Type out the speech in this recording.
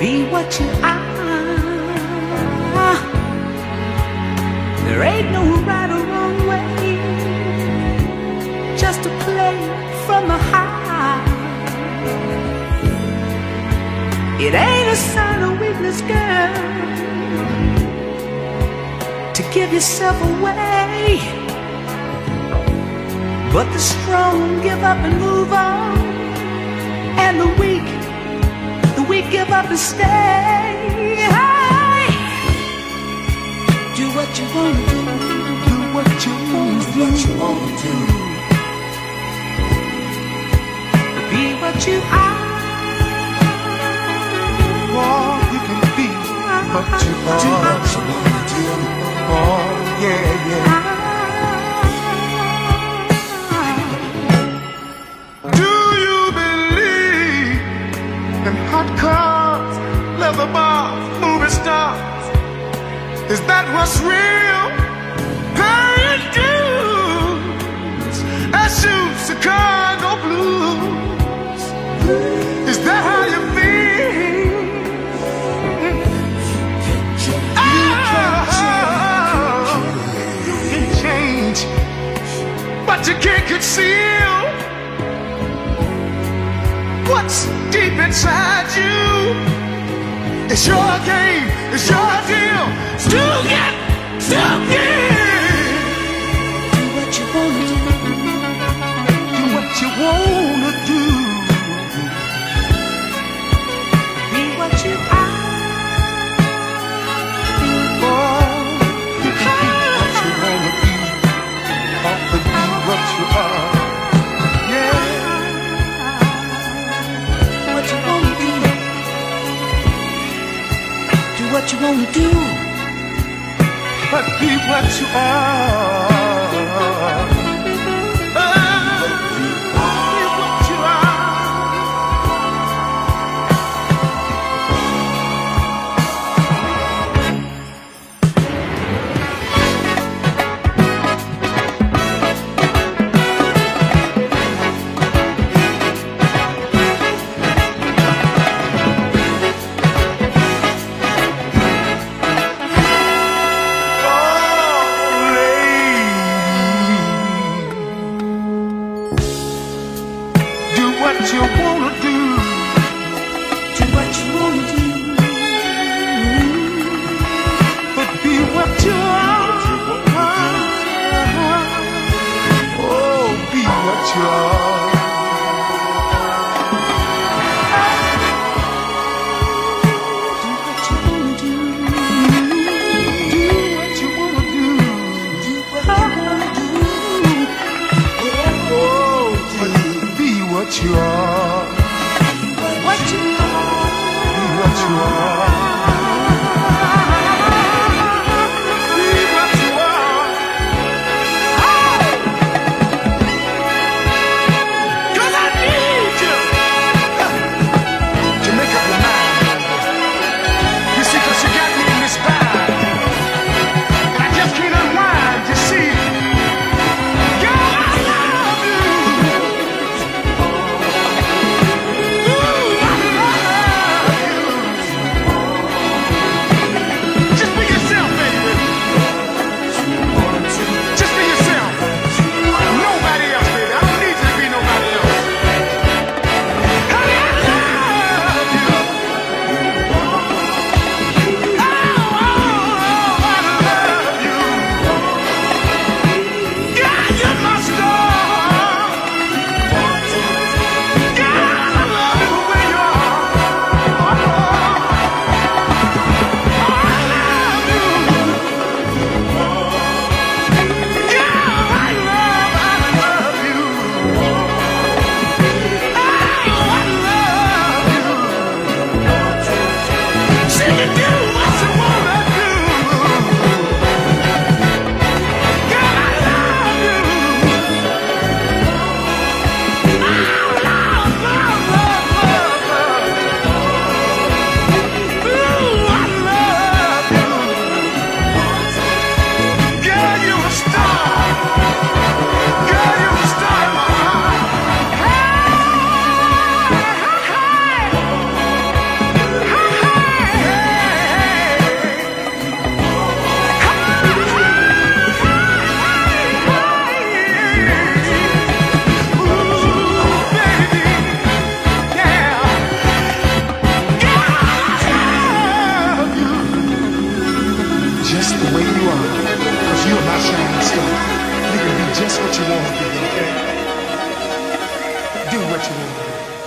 be what you are. There ain't no right or wrong way, just a play from the heart. It ain't a sign of weakness, girl, to give yourself away. But the strong give up and move on, and the weak weak give up and stay. Do what you wanna do, do what you wanna do, what you wanna do. Be what you are. Oh, you can be what uh-huh. you are. Do what you wanna do. Oh, yeah, yeah. Uh-huh. Do you believe in hot cars, leather bars, movie stars? Is that what's real? Paying dues as shoes, Chicago blues. Is that how you feel? Oh, you can ah, change, but you can't conceal what's deep inside you. It's your game, it's your deal. Still get, still get. Do what you wanna do. What you wanna what you wanna do. but be what you are. Do what you wanna do. Do what you wanna do. But be what you are. Oh, be what you are. what you are. you want to do, okay? Do what you want to do.